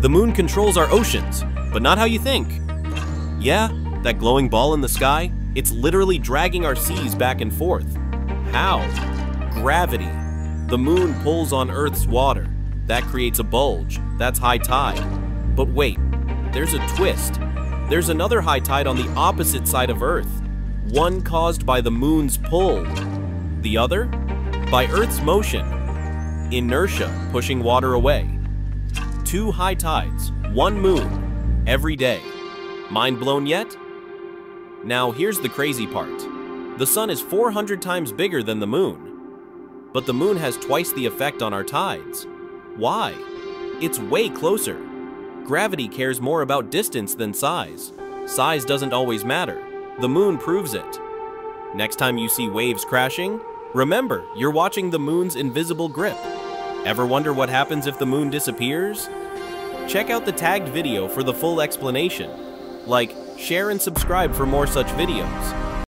The moon controls our oceans, but not how you think. Yeah, that glowing ball in the sky, it's literally dragging our seas back and forth. How? Gravity. The moon pulls on Earth's water. That creates a bulge. That's high tide. But wait, there's a twist. There's another high tide on the opposite side of Earth. One caused by the moon's pull. The other? By Earth's motion. Inertia pushing water away. Two high tides, one moon, every day. Mind blown yet? Now here's the crazy part. The sun is 400 times bigger than the moon. But the moon has twice the effect on our tides. Why? It's way closer. Gravity cares more about distance than size. Size doesn't always matter. The moon proves it. Next time you see waves crashing, remember you're watching the moon's invisible grip. Ever wonder what happens if the moon disappears? Check out the tagged video for the full explanation. Like, share and subscribe for more such videos.